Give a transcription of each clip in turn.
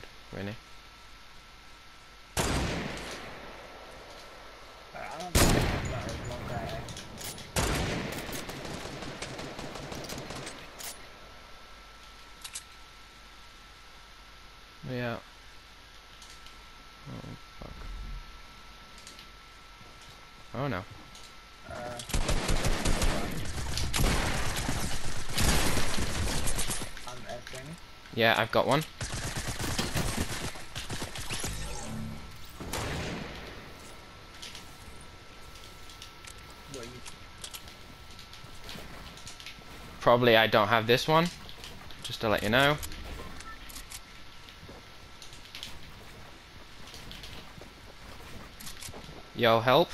dude. Really? Alright, I don't think that is one guy. Yeah. Oh, fuck. Oh no. Yeah, I've got one. Probably I don't have this one. Just to let you know. Yo, help.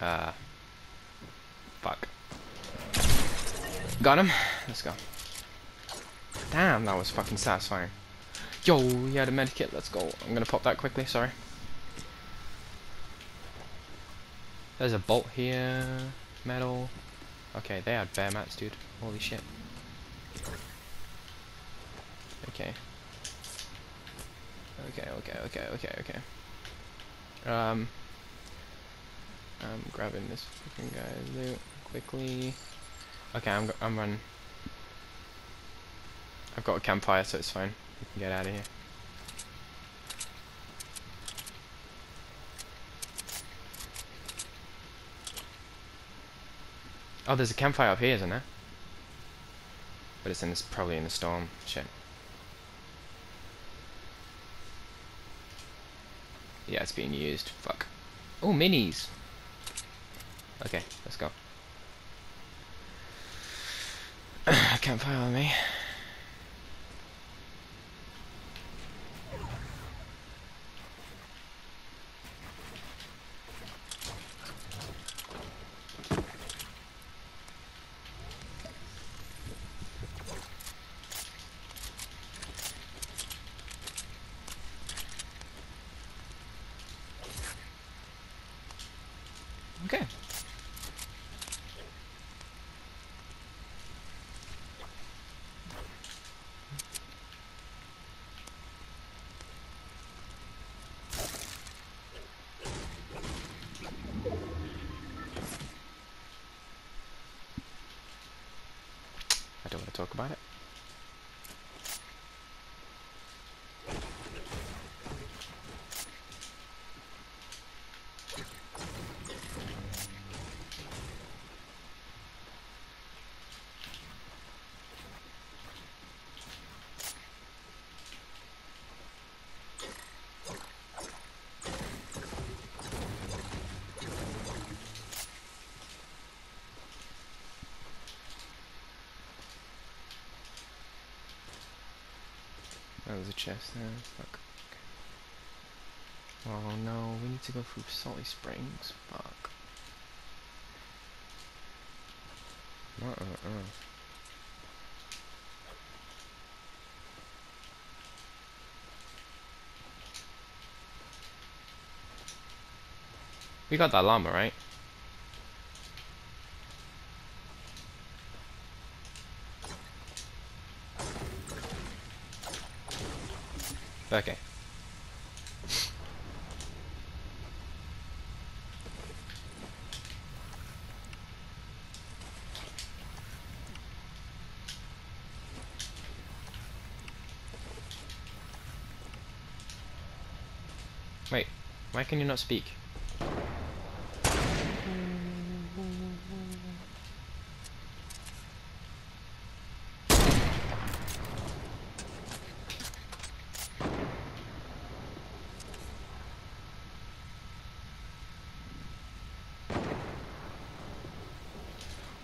Uh. Fuck. Got him. Let's go. Damn, that was fucking satisfying. Yo, he had a medkit. Let's go. I'm gonna pop that quickly. Sorry. There's a bolt here. Metal. Okay, they had bear mats, dude. Holy shit. Okay. Okay, okay, okay, okay, okay. Um. I'm grabbing this fucking guy's loot quickly. Okay, I'm I'm running. I've got a campfire, so it's fine. We can get out of here. Oh, there's a campfire up here, isn't there? But it's in this, probably in the storm. Shit. Yeah, it's being used. Fuck. Oh, minis. Okay, let's go. Campfire on me. Okay. I don't want to talk about it. Oh, there's a chest there. Fuck. Oh no, we need to go through Salty Springs. Fuck. Uh uh uh. We got that llama, right? Okay. Wait, why can you not speak?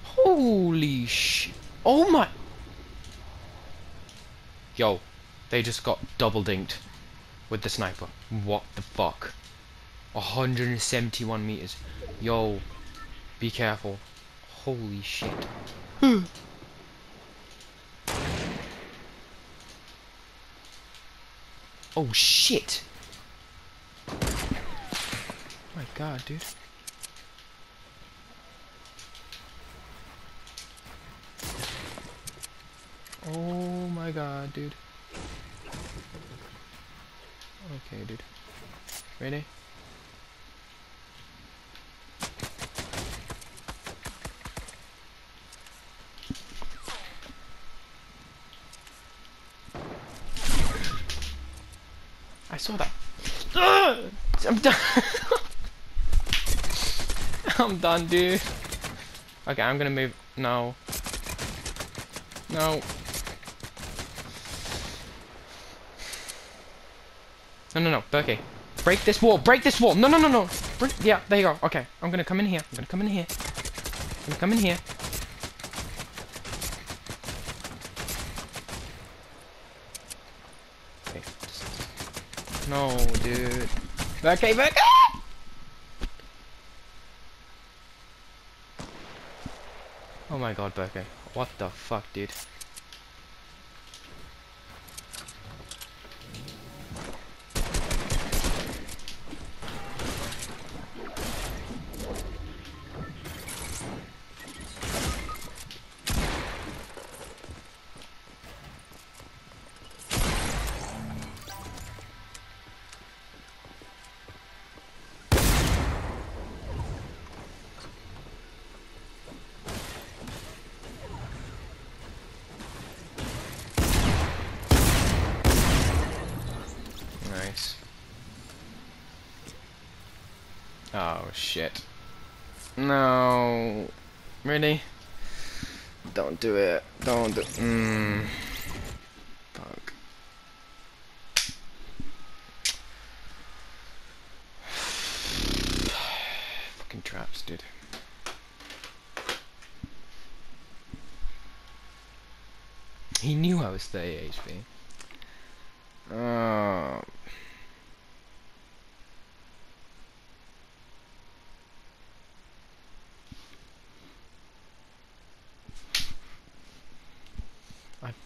Holy sh! Oh my! Yo, they just got double dinked with the sniper. What the fuck? 171 meters. Yo, be careful. Holy shit. oh shit! My god, dude. Oh my god, dude. Okay, dude. Ready? I saw that. Ugh! I'm done. I'm done, dude. Okay, I'm gonna move. No. No. No, no, no. Okay. Break this wall. Break this wall. No, no, no, no. Break yeah, there you go. Okay. I'm gonna come in here. I'm gonna come in here. I'm gonna come in here. Okay. No, dude. Okay, back. Oh my god, Burke. What the fuck, dude? Nice. Oh shit. No. Really? Don't do it. Don't do mm. Fuck. Fucking traps, dude. He knew I was 30 HP. Oh.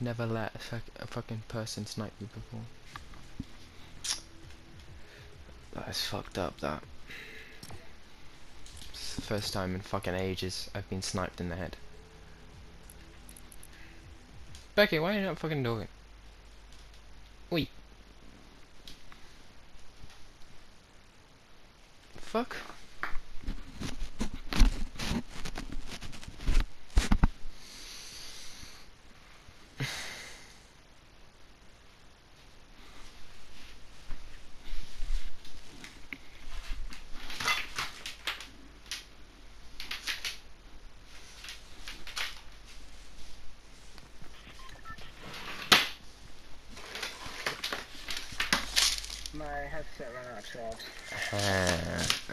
Never let a, fuck a fucking person snipe you before. That is fucked up, that. It's the first time in fucking ages I've been sniped in the head. Becky, why are you not fucking doing it? Wait. Fuck. Uh,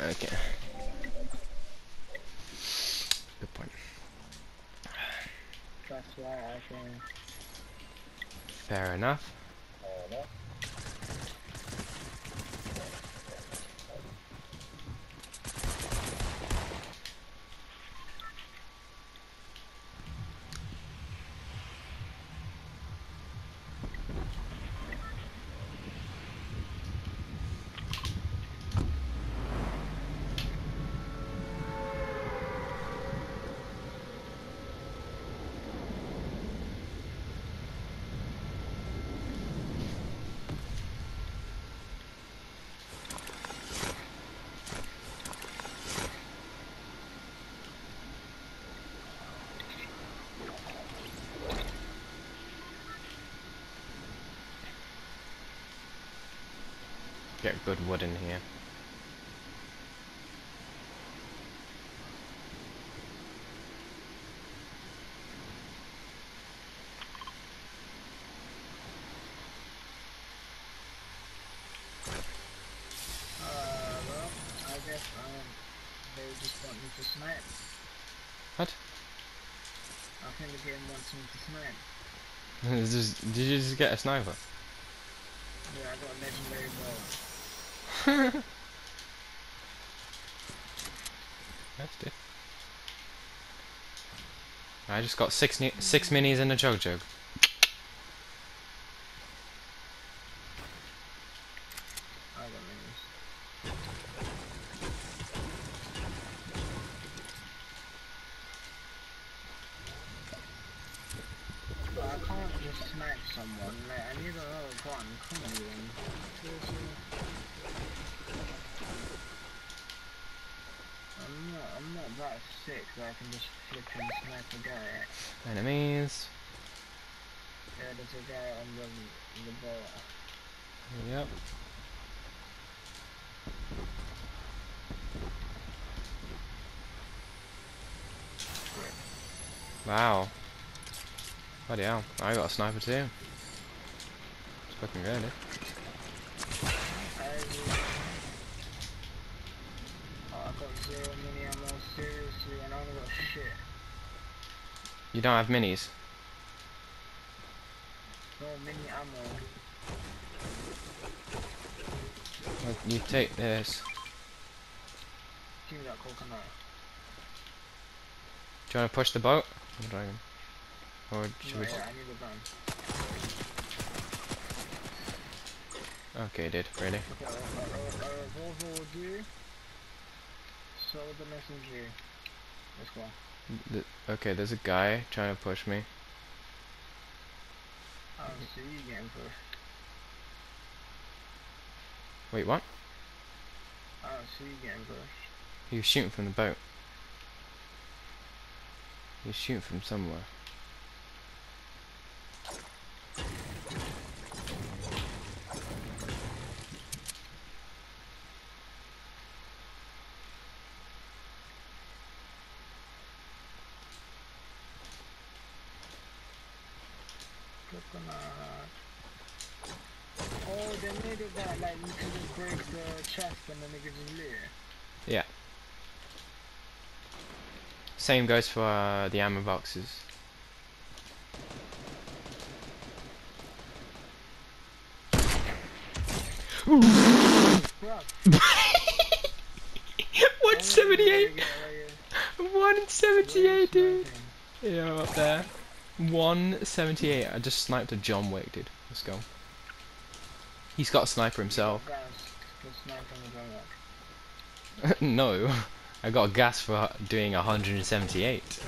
okay. Good point. That's why I can. Fair enough. Get good wood in here. What? I think the game wants me to snipe. Did you just get a sniper? Yeah, I got a legendary bow. That's it. I just got six six minis and a chug jug. someone, man. I need a gun. Come on, man. I'm not, I'm not that sick that I can just flip and snipe a guy. Enemies. Yeah, there's a guy on the, the boat. Yep. Wow. Bloody hell. I got a sniper too. It's fucking good, eh? I, oh, I got zero mini ammo, seriously, and I only got shit. You don't have minis. No mini ammo. You take this. Give me that coconut. Do you want to push the boat? Or dragon? Or should No, we... yeah, I need a gun. Okay, did. Really? Okay, a, a, a revolver will do. So the messenger. Let's go. Th okay, there's a guy trying to push me. I don't see you getting pushed. Wait, what? Oh, don't see you getting pushed. He was shooting from the boat. He was shooting from somewhere. Oh, they made it that like you can just break the chest and then it gives you loot. Yeah. Same goes for uh, the ammo boxes. One seventy eight. One seventy eight, dude. Yeah, I'm up there. One seventy-eight. I just sniped a John Wick, dude. Let's go. He's got a sniper himself. Guys, just snipe on the John Wick. no, I got a gas for doing 178.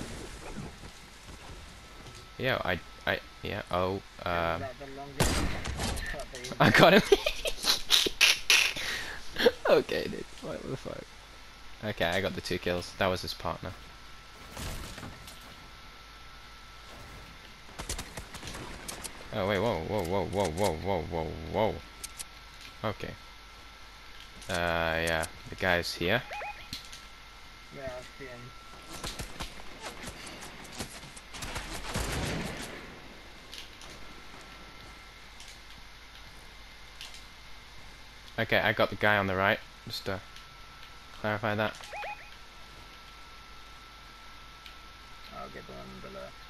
Yeah, I, I, yeah. Oh, um, Like the longest shot that you I got him. okay, dude. What the fuck? Okay, I got the two kills. That was his partner. Oh wait, whoa, whoa, whoa, whoa, whoa, whoa, whoa, whoa. Okay. Uh, yeah, the guy's here. Yeah, I see him. Okay, I got the guy on the right. Just to clarify that. I'll get the one left.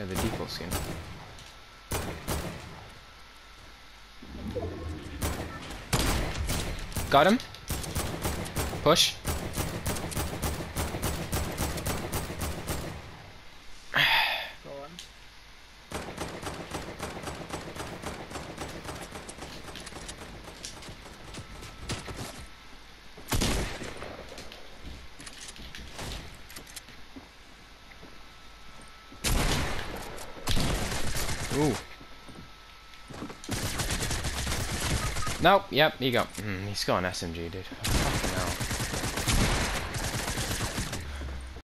Yeah, the default skin. Got him. Push. Go on. Ooh. Nope, yep, you go. Mm, he's got an SMG, dude.